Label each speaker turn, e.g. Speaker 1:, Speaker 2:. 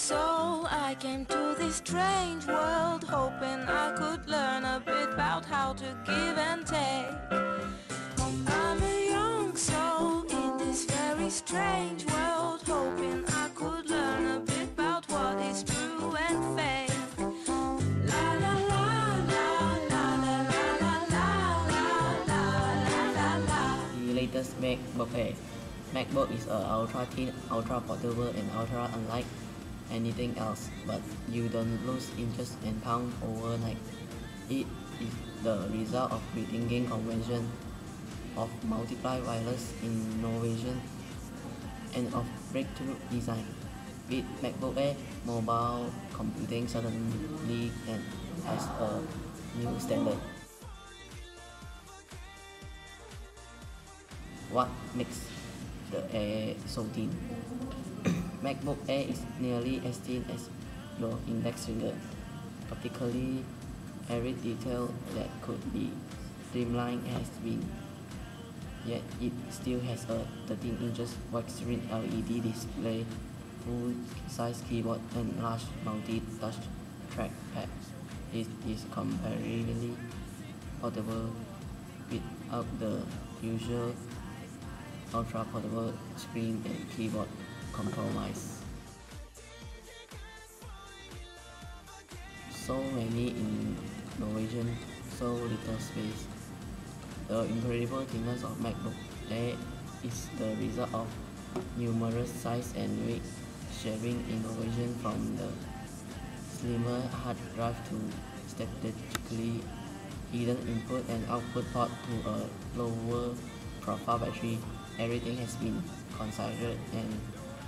Speaker 1: soul, I came to this strange world hoping I could learn a bit about how to give and take. I'm a young soul in this very strange world hoping I could learn a bit about what is true and fake. La la la la la la la la la la la la la.
Speaker 2: The latest MacBook Air. MacBook is a ultra thin, ultra portable, and ultra unlike anything else. But you don't lose interest and pounds overnight. It is the result of rethinking convention, of multiply wireless innovation, and of breakthrough design. With MacBook Air, mobile computing suddenly and has a new standard. What makes the Air so thin? MacBook Air is nearly as thin as your index finger, particularly every detail that could be streamlined has been. Yet it still has a 13 inches widescreen LED display, full-size keyboard, and large multi-touch trackpad. It is comparatively portable without the usual ultra portable screen and keyboard compromise. So many in Norwegian, so little space. The incredible thickness of MacBook Air is the result of numerous size and weight sharing innovation from the slimmer hard drive to strategically hidden input and output port to a lower profile battery. Everything has been considered and